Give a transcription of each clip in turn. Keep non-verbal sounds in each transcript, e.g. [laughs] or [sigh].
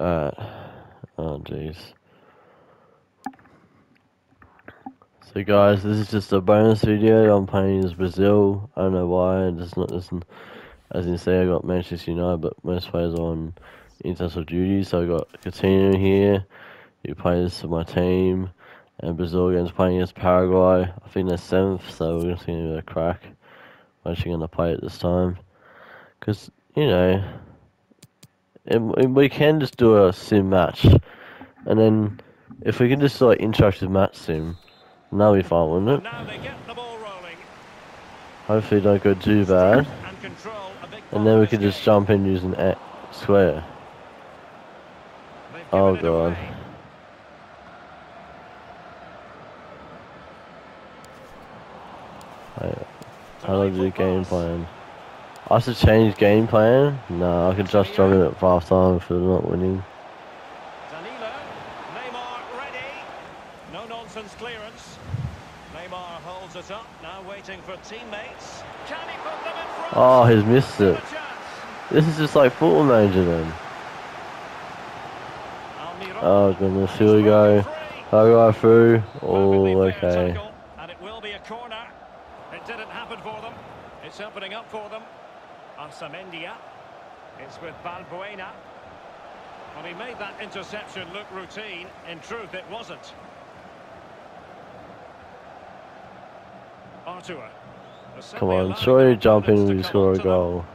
Alright. Oh, jeez. So guys, this is just a bonus video. I'm playing as Brazil. I don't know why. It's not listen. As you see, I got Manchester United, but most players are on international duty. So I got Coutinho here. He plays for my team, and Brazil against playing against Paraguay. I think they're seventh, so we're just gonna give it a crack. I'm actually gonna play it this time, cause you know, it, we can just do a sim match, and then if we can just like interactive match sim. Now we fine, wouldn't it? Now they get the ball rolling. Hopefully don't go too bad. And control a big And then we can just jump in using X square. Oh, God. How do the game plan? I should change game plan? No, I can just jump in at half time if they're not winning. Danilo, Neymar ready. No nonsense clearance. Neymar holds it up, now waiting for teammates. Can he put them in front? Oh, he's missed it. This is just like football manager then. Oh goodness, here we go. I'll go through. Oh, okay. and it will be a corner. It didn't happen for them. It's opening up for them. Arzamendia. It's with Balbuena. Well, he made that interception look routine. In truth, it wasn't. Artur. Come on, surely jump in you score a goal.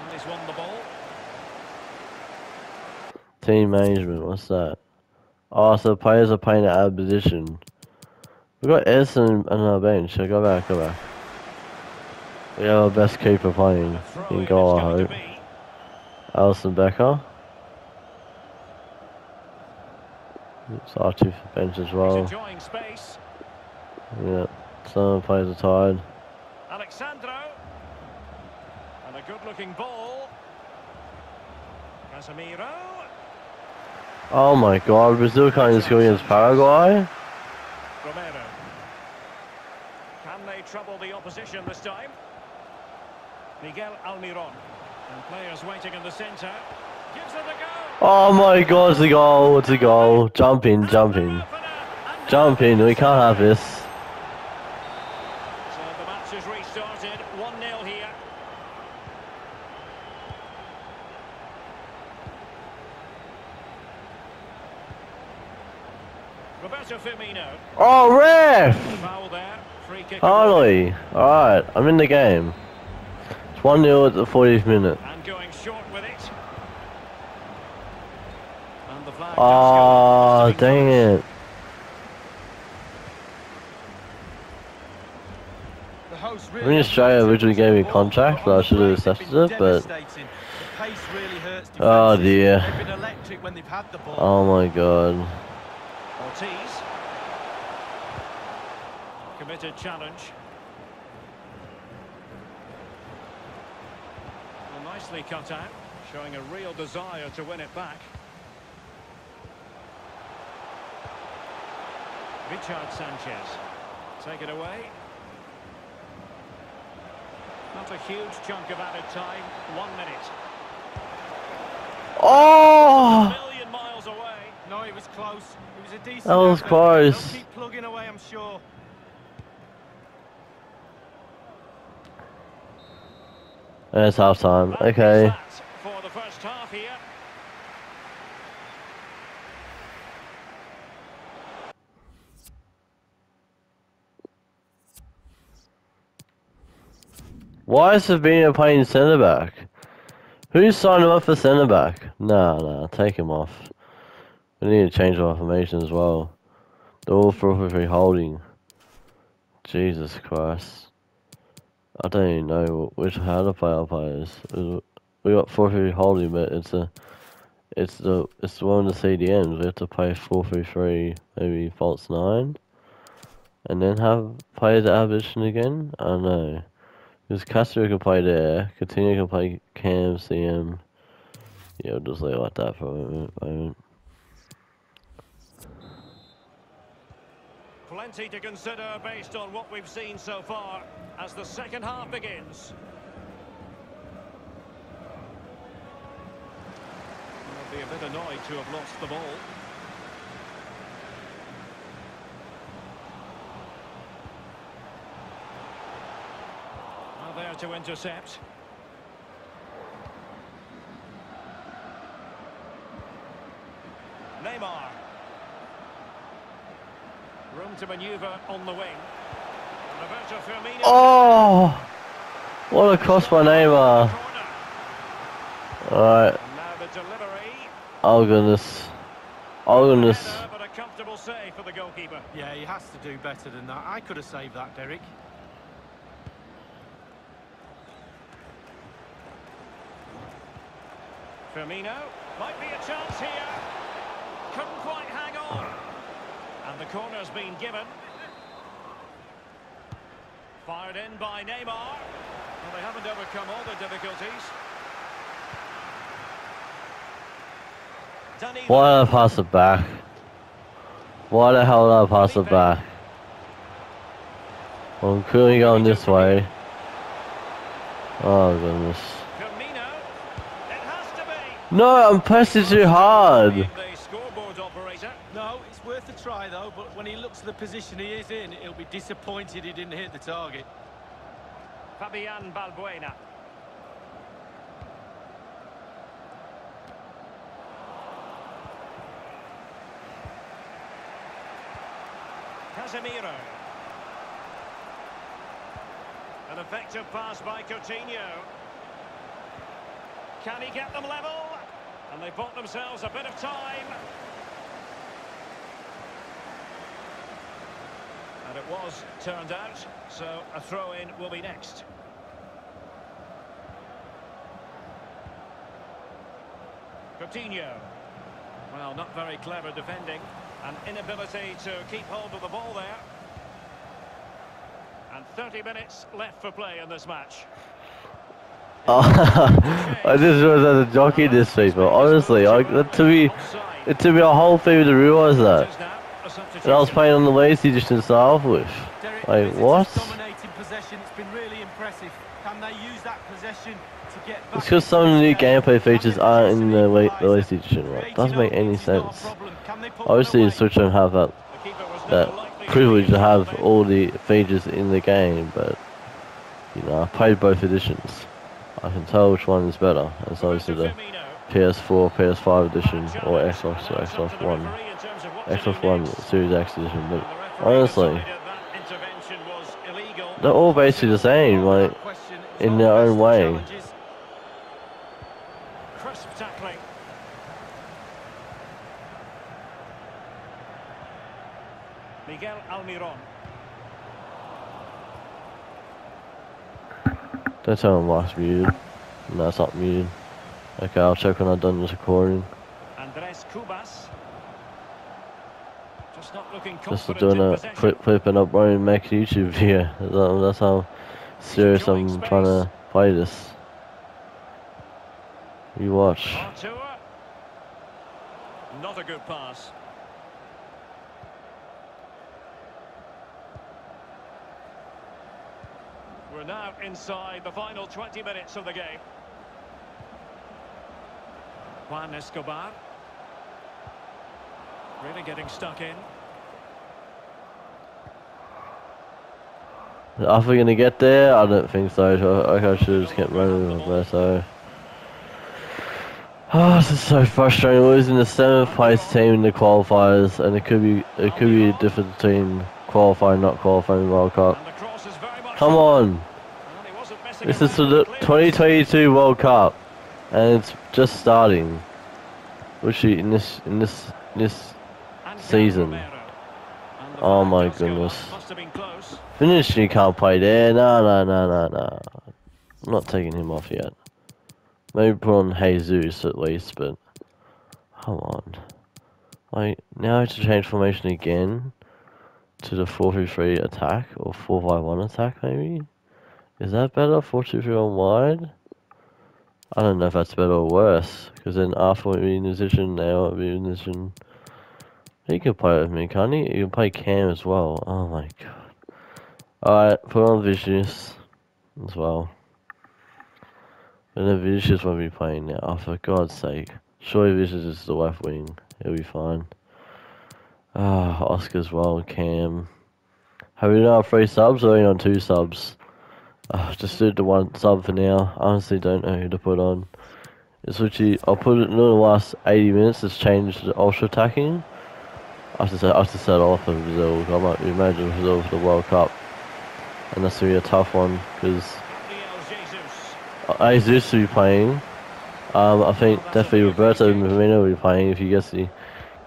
And he's won the ball. Team management, what's that? Oh, so players are playing out of position. We got Edson on our bench, so go back, go back. We have our best keeper playing in goal, I hope. Alisson Becker. It's Archie for bench as well. Yeah, some players are tired. Alex Sandro. And a good-looking ball. Casemiro. Oh my god, Brazil can't even score against Paraguay? Romero. Can they trouble the opposition this time? Miguel Almiron. And players waiting in the centre. Gives it a go. Oh my god, it's a goal, it's a goal. Jump in, jump in. Jump in, we can't have this. So the match is restarted. 1-0 here. Roberto Firmino. Oh, ref! Foul there. Free kick. Finally! Alright, I'm in the game. It's 1 0 at the 40th minute. And going short with it. And the flag Oh, dang it. The hosts I mean, Australia originally gave me a contract, but I should have accepted it, but- Oh, dear. They've been electric when they've had the ball. Oh my god. Ortiz. Committed challenge. Well, nicely cut out, showing a real desire to win it back. Richard Sanchez. Take it away. Not a huge chunk of added time. One minute. Oh! Million miles away. No, it was close. It was a decent. That was effort. close. They'll keep plugging away, I'm sure. It's half time. Okay. that For the first half here. Why is Fabinho playing centre back? Who signed him up for centre back? Nah, nah, take him off. We need to change our formation as well. They're all 4 3 holding. Jesus Christ. I don't even know which how to play our players. We got 4 3 holding, but it's a. It's the it's the one of the CDMs. We have to play 4 3 3, maybe false 9. And then have players at our position again? I don't know. Because Castro can play there, Coutinho can play Cam, CM. Yeah, we'll just leave it like that for a moment. Plenty to consider based on what we've seen so far as the second half begins. One of the a bit annoyed to have lost the ball. Now there to intercept. Neymar. Room to manoeuvre on the wing. Roberto Firmino. Oh! What a cross by Neymar. Alright. Now the delivery. Oh goodness. Oh goodness. But a comfortable save for the goalkeeper. Yeah, he has to do better than that. I could have saved that, Derek. Firmino might be a chance here. Couldn't quite hang on. And the corner's been given. Fired in by Neymar. Well, they haven't overcome all the difficulties. Danilo. Why did I pass it back? Why the hell did I pass it back? I'm clearly going this way. Oh goodness. Firmino. It has to be. No, I'm pressing too hard. Being the scoreboard operator. No, it's worth a try, though, but when he looks at the position he is in, he'll be disappointed he didn't hit the target. Fabian Balbuena. Casemiro. An effective pass by Coutinho. Can he get them level? And they bought themselves a bit of time. It was turned out, so a throw-in will be next. Coutinho. Well, not very clever defending. An inability to keep hold of the ball there. And 30 minutes left for play in this match. I just realized a jockey this people. Honestly, I, that to me, it took me a whole favor to realize that. It is now a substitution. And I was playing on the lazy just to start off with. Like, what? dominating possession. It's been really impressive. Can they use that possession to get It's because some of the new gameplay features aren't in the, la- the lazy edition. Right? Doesn't make any sense. Obviously, Switch don't have that The keeper was that never likely to privilege to have all the features in the game, but you know, I played both editions. I can tell which one is better. It's obviously the PS4, PS5 edition, or Xbox, or Xbox One, Xbox One Series X edition. But honestly, they're all basically the same. Like, in their own way. Crisp tackling. Miguel Almiron. don't tell them last muted. No, it's not muted. Okay, I'll check when I'm done this recording. Just not looking Just confident doing a clip, clipping up Ryan Max YouTube video. [laughs] That's how serious I'm enjoying trying to play this. You watch. Not a good pass. We're now inside the final 20 minutes of the game. Juan Escobar. Really getting stuck in. Are we gonna get there? I don't think so. I, I should have just kept running with there. So. [sighs] Oh, this is so frustrating. Losing the seventh place team in the qualifiers, and it could be it could be a difference between qualifying, not qualifying World Cup. The cross is Come on. Well, he wasn't missing This is for the moment of clearance. 2022 World Cup, and it's just starting. Literally in this in this this season. Romero. And the Oh my does go on. goodness. Must have been close. finish. You can't play there. No, no, no, no, no. I'm not taking him off yet. Maybe put on Jesus at least, but come on. Like now I have to change formation again to the 4-3-3 attack or 4-5-1 attack maybe. Is that better? 4-2-3 wide. I don't know if that's better or worse. Because then after we position, now I'll be in position. He can play with me, can't he? He can play Cam as well. Oh my god. Alright, put on Vicious as well. And then Vicious won't be playing now. Oh, for God's sake. Surely this is the left wing. He'll be fine. Ah, Oscar as well, Cam. Have we done three subs or are we on two subs? Uh, just do the one sub for now. Honestly don't know who to put on. It's literally, I'll put it in the last 80 minutes, it's changed the ultra attacking. I have to set, I have to set off of Brazil. I might imagine Brazil for the World Cup. And that's going to be a tough one, because Jesus. Will be playing. Um, I think definitely Roberto Firmino will be playing if he gets the,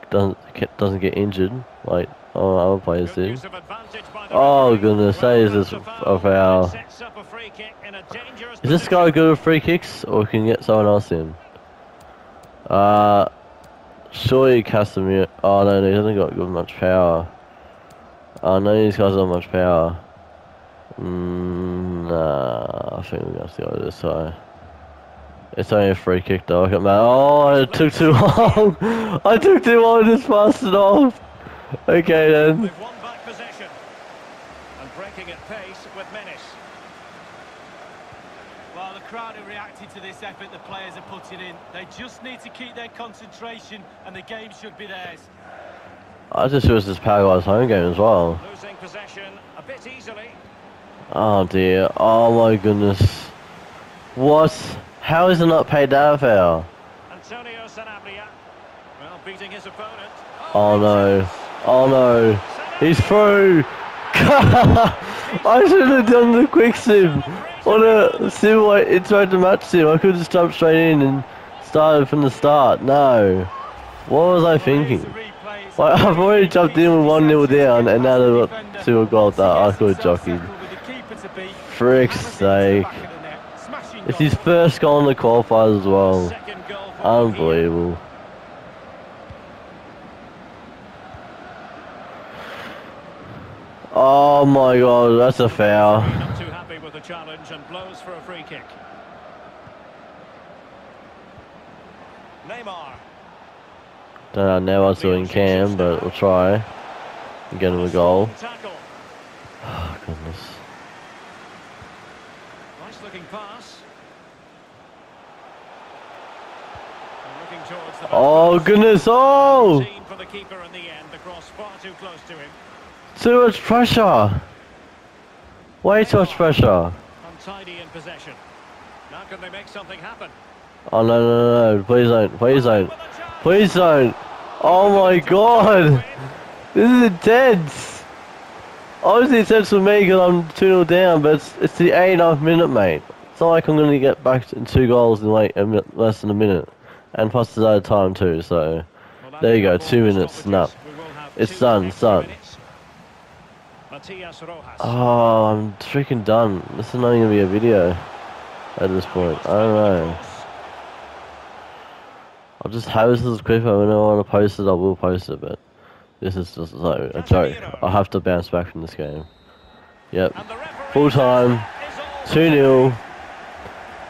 doesn't, doesn't get injured, like our other players do. Oh, goodness, that is this. A dangerous Is this guy good with free kicks, or can get someone else in? Uh, surely Casemiro. Oh no, he hasn't got good much power. Oh know these guys don't have much power. Mm, nah, I think we're gonna have to go this way. It's only a free kick though. I got mad. Oh, it took too [laughs] long. I took too long to just pass it off. Okay then. They've won back possession. And breaking at pace with menace. Well, the crowd have reacted to this effort the players are putting in. They just need to keep their concentration and the game should be theirs. I just wish this Paraguay's home game as well. Losing possession a bit easily. Oh dear. Oh my goodness. What? How is it not paid that foul? Antonio Sanabria. Well, beating his opponent. Oh, oh no. Oh no. He's through. [laughs] I should have done the quick sim. On a sim right to match sim. I could have just jumped straight in and started from the start. No. What was I thinking? Like, [laughs] I've already jumped in with 1 0 down and now they've got two goals that I could have jockeyed. Frick's sake. It's his first goal in the qualifiers as well. Second goal for Unbelievable. Oh my god, that's a foul. Not too happy with the challenge and blows for a free kick. Neymar. Don't know now what's doing Cam, but we'll try. and Get him a goal. Oh, goodness. Looking pass. Looking towards the Oh, goodness. Oh! Seen for the keeper in the end. The cross far too close to him. Too much pressure. Way too much pressure. Untidy in possession. Now can they make something happen? Oh, no, no, no, no. Please don't. Please don't. With a chance. Please don't. Oh my god. This is intense. Obviously it's intense for me because I'm 2 0 down, but it's, it's the 8 and minute, mate. It's not like I'm going to get back in two goals in like less than a minute. And plus there's added time too, so. Well, There you go, two minutes, snap. It's done, it's done. Oh, I'm freaking done. This is not going to be a video at this point. I don't know. I'll just have this as a clip. When I want to post it, I will post it, but this is just like a joke. I'll have to bounce back from this game. Yep. Full time. 2 0.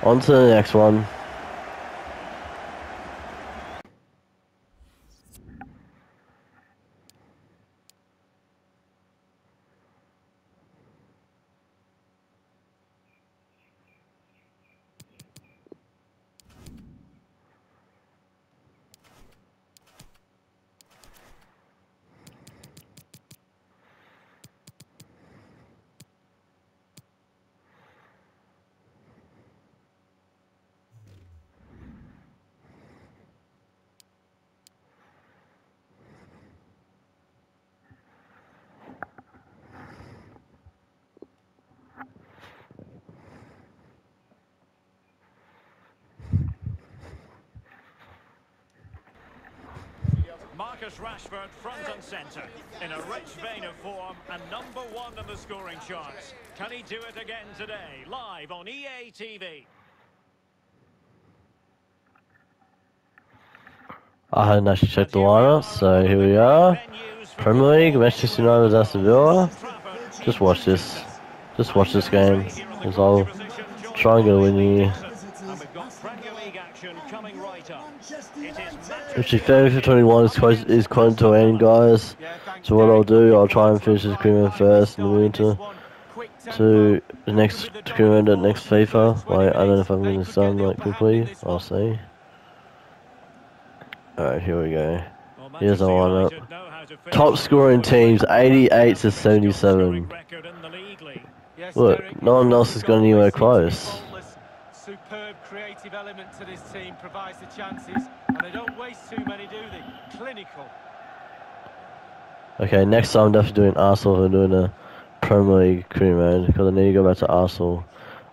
On to the next one. Marcus Rashford front and centre in a rich vein of form and number one in the scoring charts. Can he do it again today? Live on EA TV. I hadn't actually checked the lineup, so here we are. Premier League, Manchester United, Aston Villa. Just watch this. Just watch this game. Because I'll try and get a win here. Actually, FIFA 21 is close, is close to an end, guys. So what I'll do, I'll try and finish this agreement first in the into to the next agreement at next FIFA. Like, I don't know if I'm gonna done like quickly. I'll see. Alright, here we go. Here's a lineup. United know how to finish Top scoring teams, 88 to 77. record in the league, Lee. Yes, Look, no one else has gone anywhere goal, they seem to be close. Superb creative element to this team provides the chances, and they don't waste too many, do they? Clinical. Okay, next time I'm definitely doing Arsenal and doing a Premier League career mode because I need to go back to Arsenal.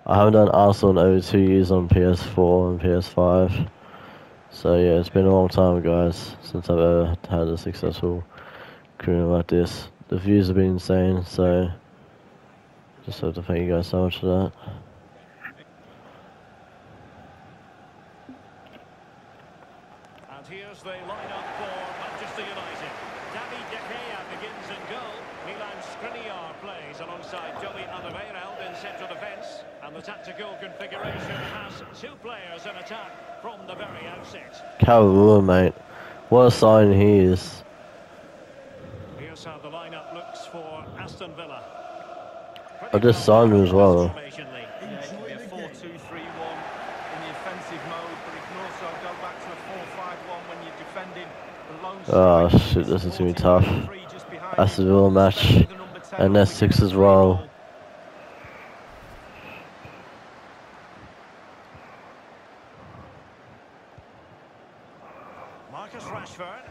I haven't done Arsenal in over two years on PS4 and PS5. So yeah, it's been a long time guys since I've ever had a successful career like this. The views have been insane, so just have to thank you guys so much for that. And here's the lineup for Manchester United. David De Gea begins in goal. Milan Skriniar plays alongside Toby Alderweireld in central defence. And the tactical configuration has two players in attack from the very outset. Calvert mate. What a sign he is. Here's how the lineup looks for Aston Villa. I just signed him as well. Formation, Lee. Yeah, it can be a 4-2-3-1 in the offensive mode, but it can also go back to a 4-5-1 when you're defending the lone Oh, ah, shit, this is gonna be supporting tough. the three just behind Aston Villa match, especially the number 10 and on that's the six as 6-3 well. Marcus Rashford.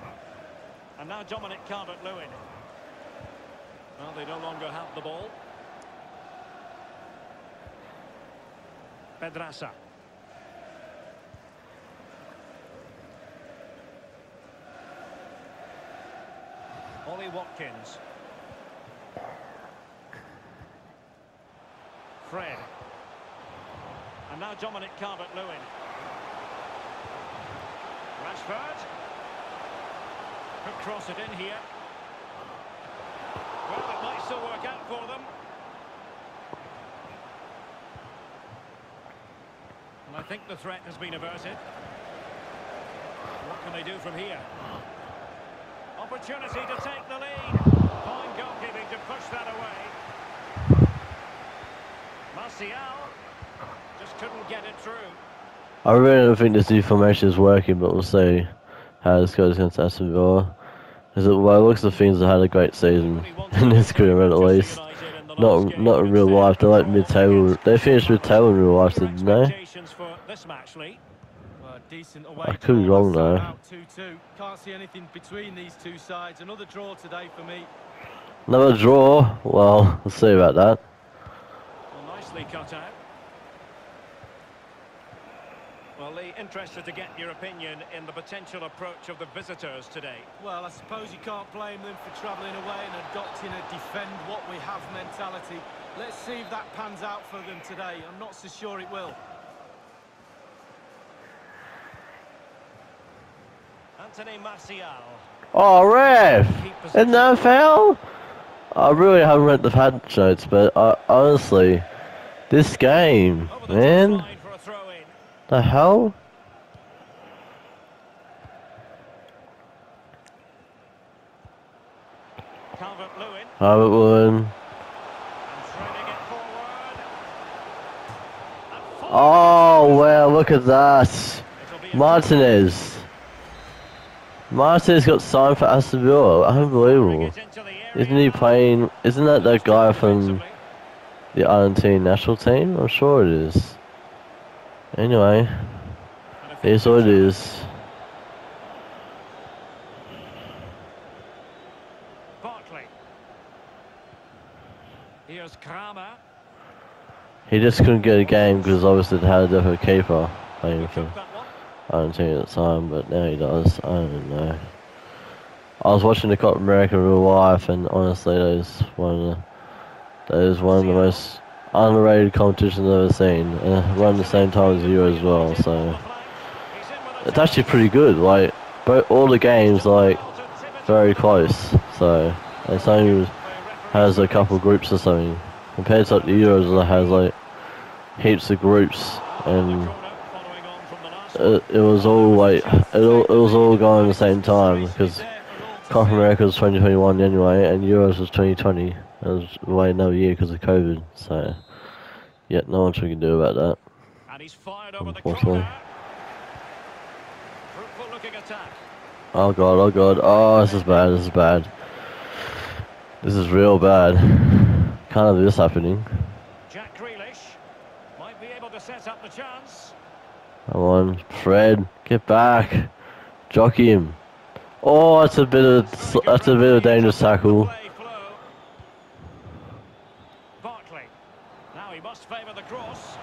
And now Dominic Calvert-Lewin. Well, they no longer have the ball. Pedraza. Ollie Watkins. Fred. And now Dominic Calvert-Lewin. Rashford. Could cross it in here. Well, it might still work out for them. And I think the threat has been averted. What can they do from here? Opportunity to take the lead. Fine goalkeeping to push that away. Martial just couldn't get it through. I really don't think this new formation is working, but we'll see how this goes against Aston Villa. Because it, well, it looks like things have had a great season [laughs] in this career at least. Not not in real life. They're like mid-table. They finished mid-table in real life, didn't they? For this match, Lee. Well, decent away I could be draw, wrong though. Can't see anything between these two sides. Another draw today for me. Another draw. Well, we'll see about that. Well, nicely cut out. Well, Lee, interested to get your opinion in the potential approach of the visitors today. Well, I suppose you can't blame them for travelling away and adopting a defend what we have mentality. Let's see if that pans out for them today. I'm not so sure it will. Anthony Martial. Oh, ref! Isn't that a foul? I really haven't read the patch notes, but I, honestly, this game, man, the hell? And forward. Oh, well, look at that. Martinez. Martinez got signed for Aston Villa. Unbelievable. Isn't he playing? Isn't that that guy from the Argentine national team? I'm sure it is. Anyway, here's what it is. Barkley. Here's Kramer. He just couldn't get a game because obviously they had a different keeper playing for Took that one. Argentina at the time, but now he does. I don't know. I was watching the Copa America real life, and honestly, that is one of the that is one of the most underrated competitions I've ever seen. And run the same time as you as well, so it's actually pretty good. Like, but all the games like very close. So it's only has a couple groups or something. Compared to like the Euros, that has like heaps of groups, and it, it was all like it, all, it was all going at the same time because Copa America was 2021 anyway, and Euros was 2020. Was away another year because of COVID. So, yeah, not much we can do about that. And he's fired over Unfortunately. Fruitful looking attack. Oh god, oh god, oh this is bad, this is bad. This is real bad. Can't have this happening. Jack Grealish might be able to set up the chance. Come on, Fred, get back. Jockey him. Oh, that's a bit of that's a bit of a dangerous tackle. Play flow. Barkley. Now he must favour the cross.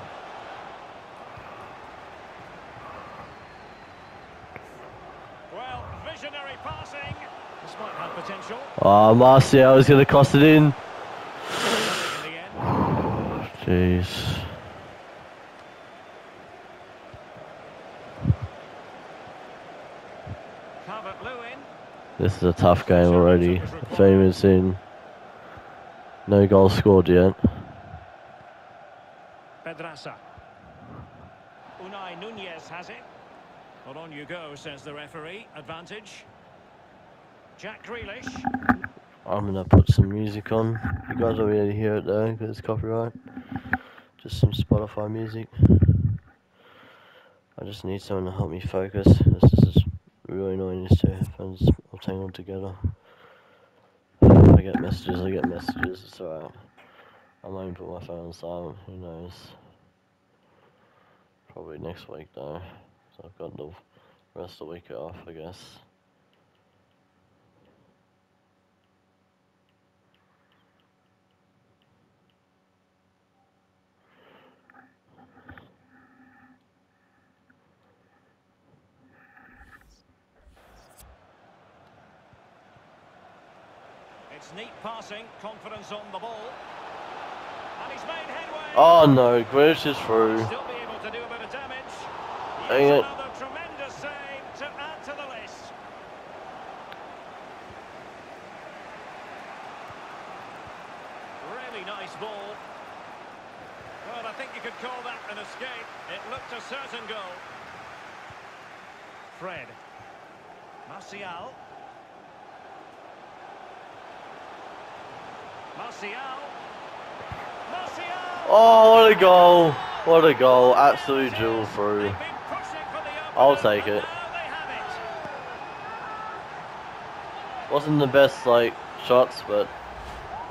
Well, visionary passing. This might have potential Ah, oh, Martial is gonna cost it in. Jeez. This is a tough game already. Famous in. No goal scored yet. Pedraza. Unai Nunez has it. Well, on you go, says the referee. Advantage. Jack Grealish. I'm gonna put some music on. You guys won't be able to hear it though, because it's copyright. Just some Spotify music. I just need someone to help me focus. This is really annoying. These two headphones all tangled together. I get messages. I get messages. It's alright. I might even put my phone on silent. Who knows? Probably next week though. So I've got the rest of the week off, I guess. It's neat passing, confidence on the ball. And he's made headway. Oh no, Grealish is through. Still be able to do a bit of damage. Dang it. another tremendous save to add to the list. Really nice ball. Well, I think you could call that an escape. It looked a certain goal. Fred. Martial. Martial. Martial. Oh, what a goal! What a goal! Absolute jewel through. They've been pushing for the I'll take it. now they have it. Wasn't the best like shots, but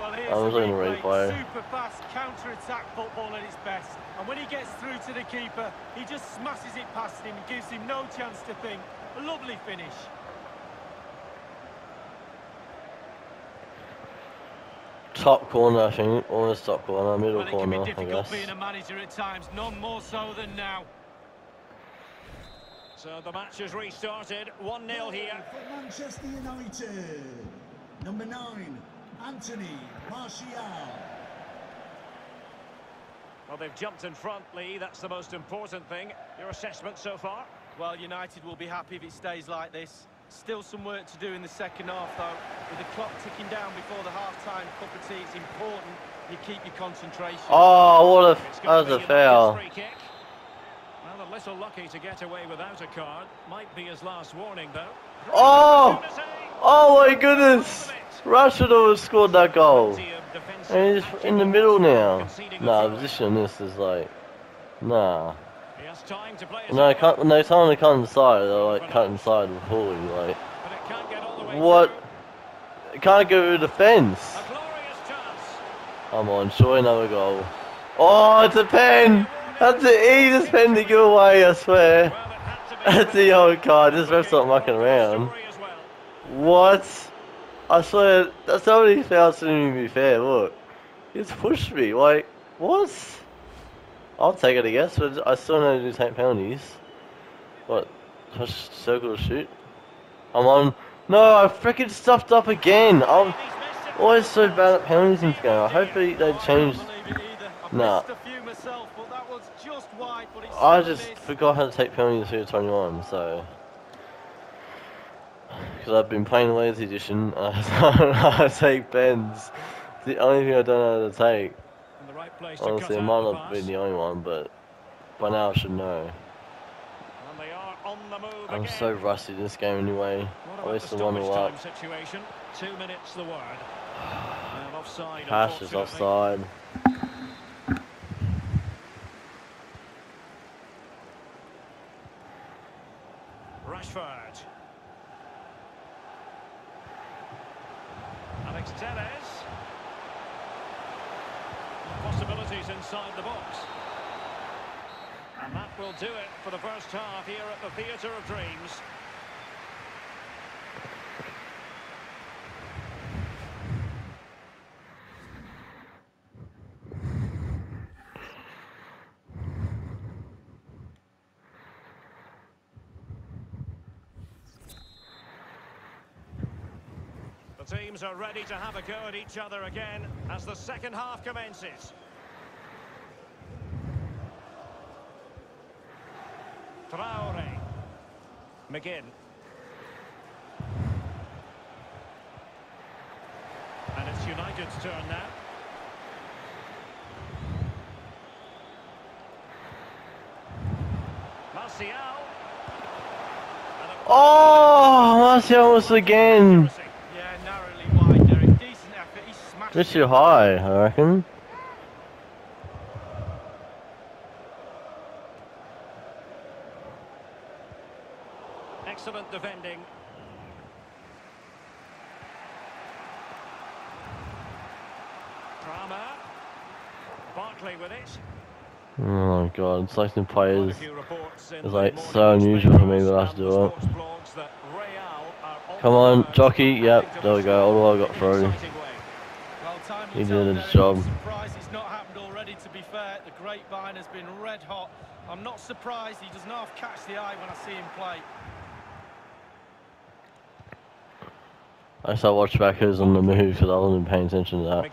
I was in the replay. replay. Super fast counter-attack football at its best. And when he gets through to the keeper, he just smashes it past him and gives him no chance to think. A lovely finish. Top corner, I think. Almost top corner, middle Well, it can corner, I difficult guess. being a manager at times, none more so than now. So the match has restarted. 1-0 here. For Manchester United, number nine, Anthony Martial. Well, they've jumped in front, Lee. That's the most important thing. Your assessment so far? Well, United will be happy if it stays like this. Still some work to do in the second half, though. With the clock ticking down before the half-time cup of tea, it's important you keep your concentration. Oh, what a that was a foul. Well, a little lucky to get away without a card. Might be his last warning, though. Oh! Oh my goodness! Rashford have scored that goal. Plenty of defensive And he's in the middle now. Nah, position this is like, nah. No, no time to cut inside. They're like cut inside and pulling. Like, but it can't get all the way what? through. It can't go to the fence. A glorious chance. Come on, show another goal. Oh, it's a pen! That's the easiest pen to give away, I swear. Well, it had to be That's the old card, this ref's not mucking around. Story as well. What? I swear, that's the only foul shouldn't even be fair, look. He's pushed me, like, what? I'll take it, I guess, but I still know to take penalties. What? Just circle shoot? I'm on. No, I freaking stuffed up again. I'm always so bad at penalties in this game. I hope they, they change. Nah. I just forgot how to take penalties for 21, so. Because I've been playing the Lazy Edition, [laughs] I don't know how to take bends. It's the only thing I don't know how to take. Right Honestly, I might not be the only one, but by now I should know. And they are on the move I'm again. so rusty in this game anyway. I the one time up. situation? Two minutes the word. [sighs] Offside, Cash is offside. Rashford. It's Tevez. Possibilities inside the box. And that will do it for the first half here at the Theatre of Dreams. The teams are ready to have a go at each other again as the second half commences. Traore. McGinn. And it's United's turn now. Martial. Oh, Martial was again. Accuracy. Yeah, narrowly wide, Derek. Decent effort. He smashed Bit it. too high, I reckon. Excellent defending. Kramer. Barkley with it. Oh my god, selecting players. few reports in It's like so unusual for me, but I have to do it. the sports blogs that Come on, jockey, yep, there we go, all the way I got through. exciting way. Well, time He did his job. Surprised it's not happened already, to be fair. The grapevine has been red hot. I'm not surprised he doesn't half catch the eye when I see him play. I start watch back who's on the move because I wasn't paying attention to that.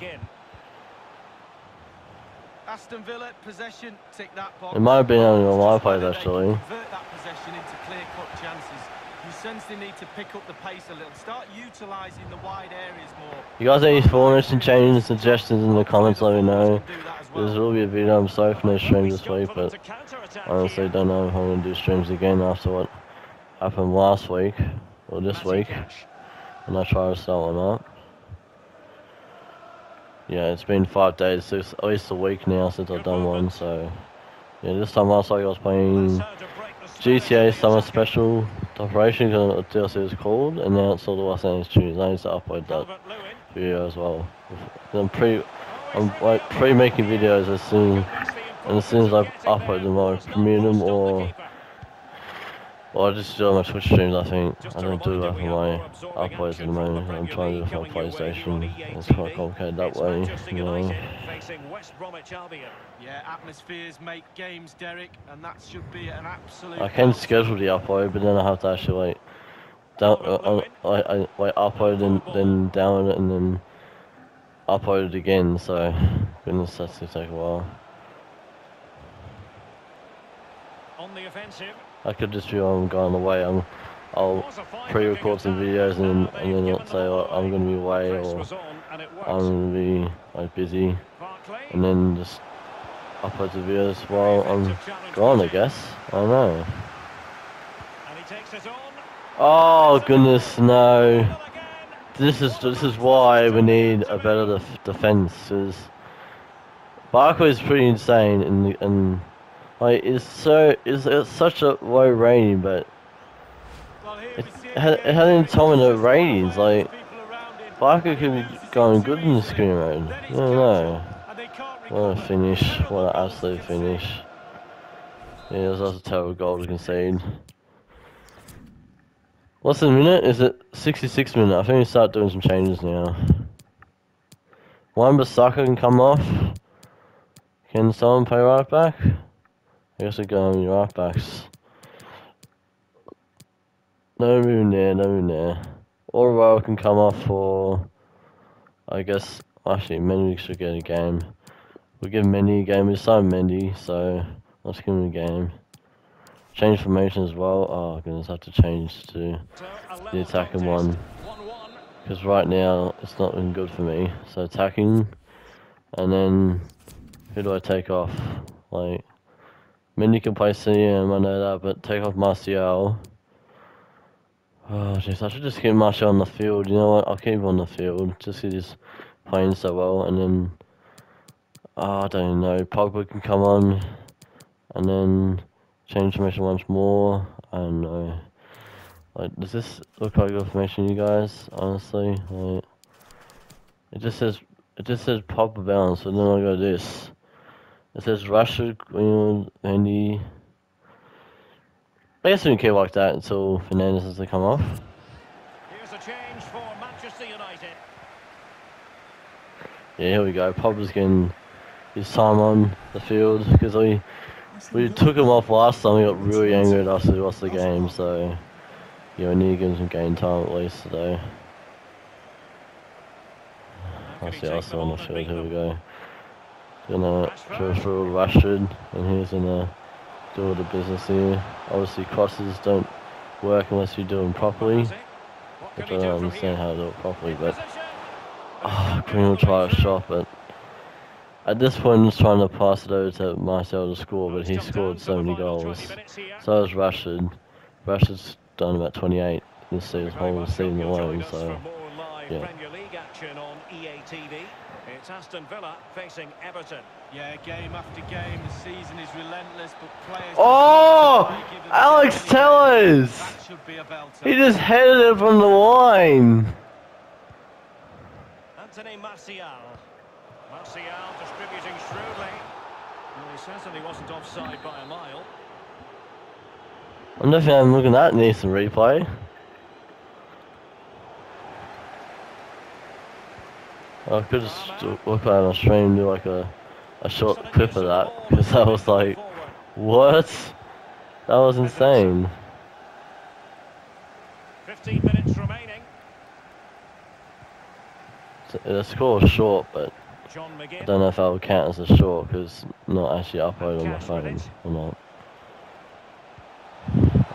Aston Villa, possession, tick that box. It might have been on my whether actually. Convert that possession into clear-cut chances. You sense need to pick up the pace a little. Start utilising the wide areas more. You guys have any and changes, suggestions in the comments, let me know. Do that as There's will be a video, I'm sorry for no stream this week, but counter-attack honestly don't know if I'm going to do streams again after what happened last week, or this week, and I try to start one up. Yeah, it's been five days, six, at least a week now since I've done one, so... Yeah, this time last week I was playing That's how to break the spell GTA Summer. Special Operation, what DLC is called, and now it's all the Los Angeles Tunes. I need to upload that video as well. I'm pre, I'm like pre-making videos as soon, and as soon as I upload them. I premiere them bust on the or, keeper. or I just do it on my Twitch streams. I think Just I a don't do reminder, that we for my more uploads at the moment. I'm trying to do League it on coming your way here on PlayStation. It's quite complicated that way, you know. Facing West Bromwich Albion. Yeah, atmospheres make games, Derek, and that should be an absolute. I can schedule the upload, but then I have to actually like down, uh, uh, I, I like upload and then download it and then upload it again. So goodness, that's gonna take a while. On the offensive. I could just be on going away. I'm, I'll pre-record some videos and and then let's say like, I'm gonna be away or. I'm gonna be like busy, and then just upload the videos while I'm gone. I guess. I don't know. Oh goodness, no. This is this is why we need a better def- defense. Is Barkley is pretty insane and and like it's so it's, it's such a low rating, but it, it, the Just ratings. Like he could be going good in the screen mode. I don't know. What a finish! What an absolute finish! Yeah, it was a terrible goal to concede. What's the minute? Is it 66 minute? I think we start doing some changes now. Wan-Bissaka can come off. Can someone play right back? I guess we go on right backs. No moving there, no moving there. Orwell can come off for. I guess. Actually, Mendy should get a game. We'll give Mendy a game. We signed Mendy, so let's give him a game. Change formation as well. Oh goodness, I have to change to the attacking one. 1-1. Because right now it's not been good for me. So attacking, and then who do I take off? Like Mendy can play CM, I know that, but take off Martial. Oh jeez, I should just keep Martial on the field. You know what? I'll keep him on the field just 'cause he's playing so well, and then oh, I don't know. Pogba can come on, and then change formation once more. I don't know. Like, does this look like good formation, you guys? Honestly, like, It just says it just says Pogba balance, so then I go this. It says Rashford, Greenwood, Andy. I guess we can keep like that until Fernandes has to come off. Here's a change for Manchester United. Yeah, here we go. Pogba's getting his time on the field because we we took him off last time. He got really angry at us. We lost the game, so yeah, we need to give him some game time at least today. I see us on the field. Here we go. Gonna throw through Rashford, and he's gonna do all the business here. Obviously, crosses don't work unless you do them properly. I don't do understand how to do it properly, but oh, will try a shot, but at this point, he's trying to pass it over to Martial to score, but he scored so many goals. 20 minutes here. So has Rashford. Rashford's done about 28 this season, whole season alone, so yeah. Premier League action on EA TV. It's Aston Villa facing Everton. Yeah, game after game, the season is relentless, but players... Oh! continue to play given Alex the Tellers! Should be a belter. he just headed it from the line. Anthony Martial. Martial distributing shrewdly. Well, he certainly wasn't offside by a mile. I'm definitely looking at that needs some replay. I could just look at it on stream and do like a, a short clip of that because I was like, what? That was insane. 15 minutes remaining. The score was short, but I don't know if that would count as a short because not actually uploaded on my phone or not.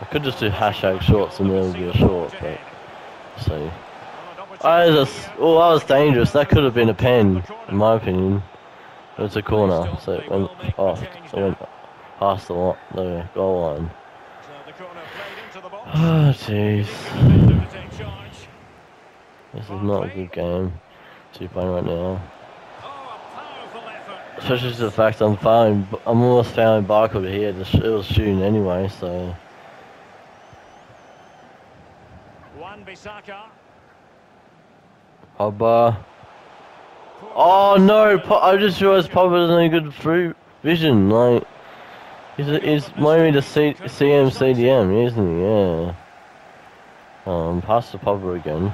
I could just do hashtag shorts and there would be a short, but see. I just, oh, that was dangerous. That could have been a pen, in my opinion. It was a corner, so it went off. It went past the, lo- the goal line. [sighs] Oh, jeez. This is not a good game to be right now. Especially the fact I'm fouling, I'm almost fouling Barcode here. Just, it was shooting anyway, so. Wan-Bissaka. Pogba. Oh no! I just realised Pogba doesn't have good through vision. Like, he's he's maybe the C- CM CDM, isn't he? Yeah. Um, pass to Pogba again.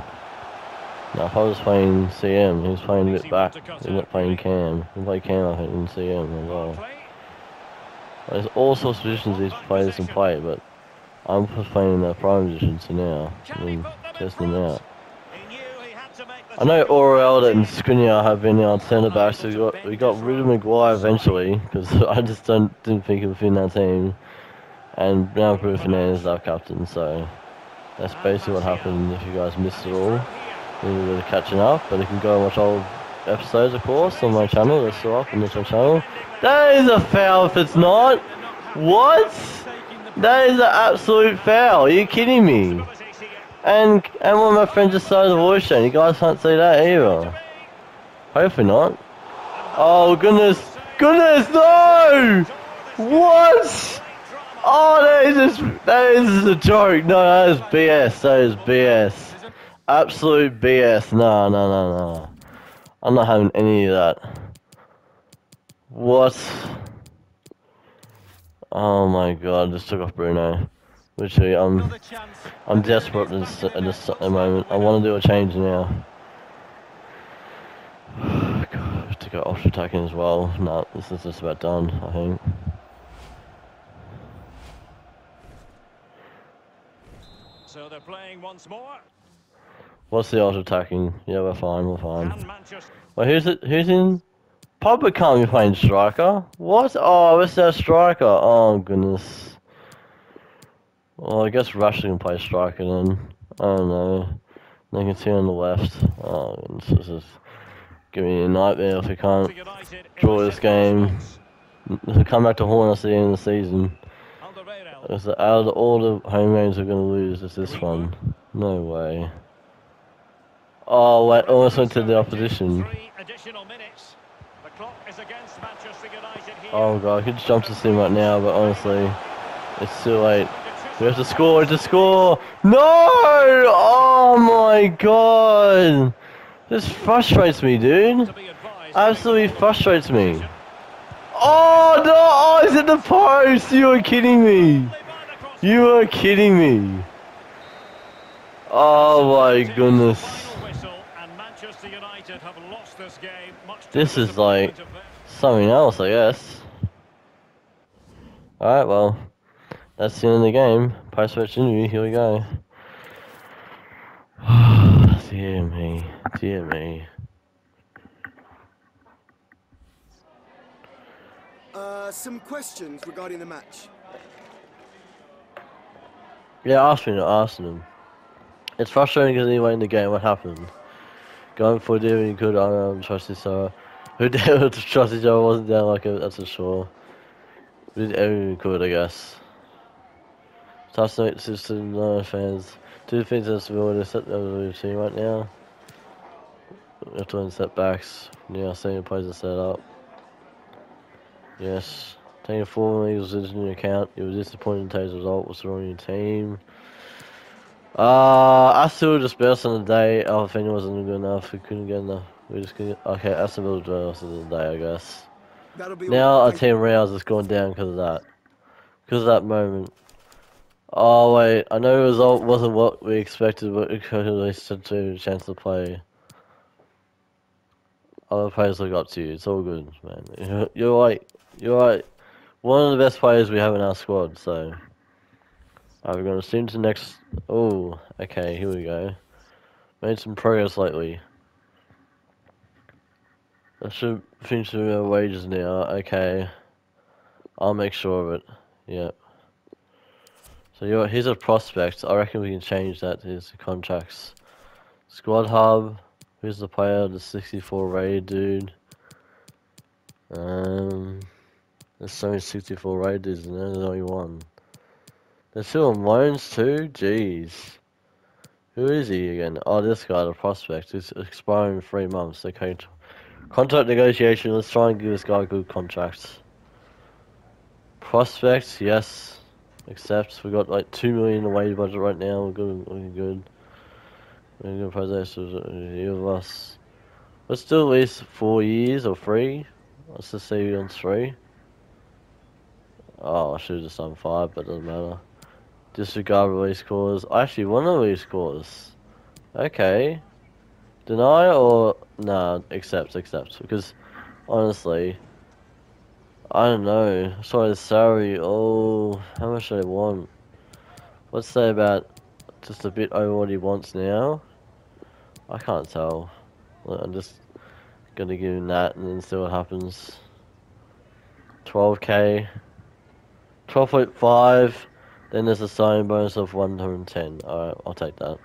Now Pogba's playing CM. He's playing a bit back. He's not playing Cam. He played Cam I think in CM as well. Play. There's all sorts of positions these players can play, but I'm playing in their prime position, so now I'm testing them out. front? He knew he had to make the I know. Orel and Skriniar have been our centre backs. We got we got rid of Maguire eventually because [laughs] I just don't didn't think of him in that team, and now Bruno Fernandes is our captain. So that's basically what happened. If you guys missed it all, we were catching up. But you can go and watch old episodes, of course, on my channel. They're still up on this channel. That is a foul if it's not. What? That is an absolute foul. Are you kidding me? And and one of my friends just started chat. You guys can't see that either. Hopefully not. Oh goodness, goodness no! What? Oh, that is just that is a joke. No, that is BS. That is BS. Absolute BS. No, no, no, no. I'm not having any of that. What? Oh my god, just took off Bruno. Literally, I'm I'm desperate at this, at this moment. I want to do a change now. God, [sighs] to go off attacking as well. No, this is just about done, I think. So they're playing once more. What's the ultra attacking? Yeah, we're fine, we're fine. Well, who's it? Who's in? Pogba can't be playing striker. What? Oh, it's our striker. Oh goodness. Well, I guess Rashford can play striker then. I don't know. They can see on the left. Oh, this is giving me a nightmare if we can't draw this game. If we come back to us at the end of the season. Out of all the home games we're going to lose, it's this one. No way. Oh, wait, almost went to the opposition. Oh god, I could jump to sim right now, but honestly, it's too late. We have to score, we have to score! No! Oh my god! This frustrates me, dude. Absolutely frustrates me. Oh no! Oh, it's in the post! You are kidding me! You are kidding me! Oh my goodness! This is like-. Something else, I guess. Alright, well, that's the end of the game. Post match interview, here we go. [sighs] dear me, dear me. Uh, some questions regarding the match. Yeah, ask me, not asking him. It's frustrating because anyway in the game, what happened? Going for it, you could, I don't know, trust each other. Who [laughs] did trust each other wasn't there like a, that's for sure. We did everything we could, I guess. Tough night system, no fans. Two things that's really set that we're seeing right now. We have to win setbacks. Yeah, senior players are set up. Yes. Taking four Eagles into account, you were disappointed in today's result. What's wrong with your team? Uh, I still just best on the day. Our opinion wasn't good enough. We couldn't get enough. We just couldn't. Get... Okay, Aston Villa was best of the day, I guess. Now our team Reals is going down because of that. Because of that moment. Oh wait, I know the result wasn't what we expected, but it least had a chance to play. Other players look up to you. It's all good, man. [laughs] You're, right. You're right. One of the best players we have in our squad. So, are we going to stream to next? Oh, okay. Here we go. Made some progress lately. I should finish our wages now. Okay. I'll make sure of it. Yep. So you here's a prospect. I reckon we can change that to his contracts. Squad hub. Who's the player? The 64 rated dude. Um, there's so many 64 rated dudes and there's only one. They're still on loans too. Jeez. Who is he again? Oh, this guy, the prospect. It's expiring in three months. Okay. Contract negotiation. Let's try and give this guy a good contract. Prospects, yes. Accept. We got like two million away budget right now. We're good. We're good. We're good process uh, of us. Let's at least four years or three. Let's just say on three. Oh, I should have just done five, but it doesn't matter. Disregard release clause. I actually want a release clause. Okay. Deny or nah? Accept, accept. Because honestly, I don't know. Sorry, salary. Oh, how much do they want? Let's say about just a bit over what he wants now. I can't tell. I'm just gonna give him that and then see what happens. 12k. 12.5. Then there's a signing bonus of 110. Alright, I'll take that.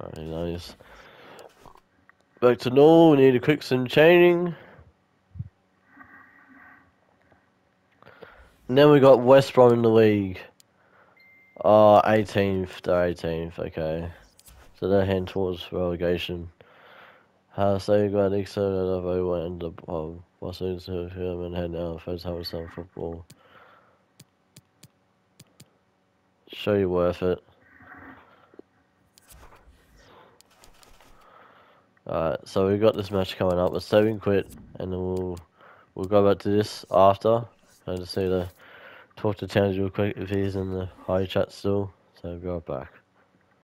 Alright, nice. Back to normal, we need a quick some chaining. And then we got West Brom in the league. Oh, 18th, they're 18th, okay. So they're heading towards relegation. How so glad so that I've over end up of Boston to him and head now first time some football. Show you worth it. Alright, so we've got this match coming up. Let's save and quit, and then we'll we'll go back to this after. I just need to talk to Towns real quick if he's in the high chat still. So be right back.